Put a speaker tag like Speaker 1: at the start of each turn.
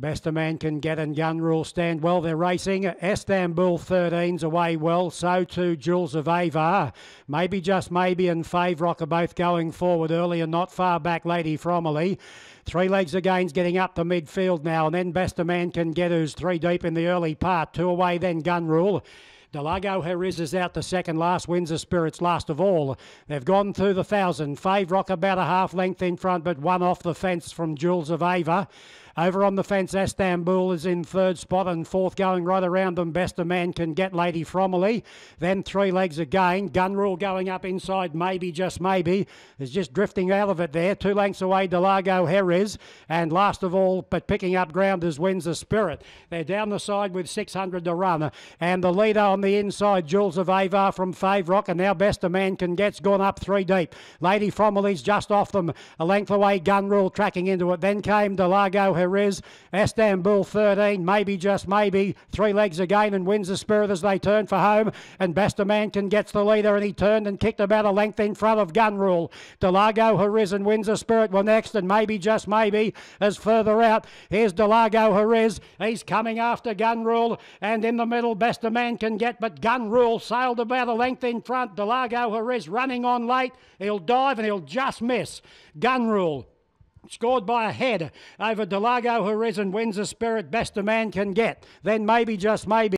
Speaker 1: Best a man can get and gun rule stand well. They're racing. Istanbul 13's away well. So too Jules of Ava. Maybe just maybe and Favourite are both going forward early and not far back Lady Frommerly. Three legs again's getting up to midfield now and then best a man can get who's three deep in the early part. Two away then gun rule. Delago Heriz is out the second last, Windsor Spirits last of all. They've gone through the thousand. Favourite about a half length in front, but one off the fence from Jules of Ava. Over on the fence, Istanbul is in third spot and fourth going right around them. Best a man can get Lady Frommerly. Then three legs again. Gun rule going up inside, maybe, just maybe. Is just drifting out of it there. Two lengths away, Delago Heriz. And last of all, but picking up ground is Windsor Spirit. They're down the side with 600 to run. And the leader on the inside, Jules of Avar from Favourite. And now Best a Man Can Get's gone up three deep. Lady Frommerly's just off them. A length away, Gun Rule tracking into it. Then came Delago Heriz. Perez. Istanbul 13, maybe just maybe. Three legs again and Windsor Spirit as they turn for home. And Best a Man Can Get's the leader and he turned and kicked about a length in front of Gun Rule. Delago Hariz and Windsor Spirit were next and maybe just maybe as further out. Here's Delago Hariz. He's coming after Gun Rule and in the middle best a man can get but Gun Rule sailed about a length in front. Delago Hariz running on late. He'll dive and he'll just miss. Gun Rule scored by a head over Delago, who risen Windsor Spirit best a man can get. Then maybe, just maybe.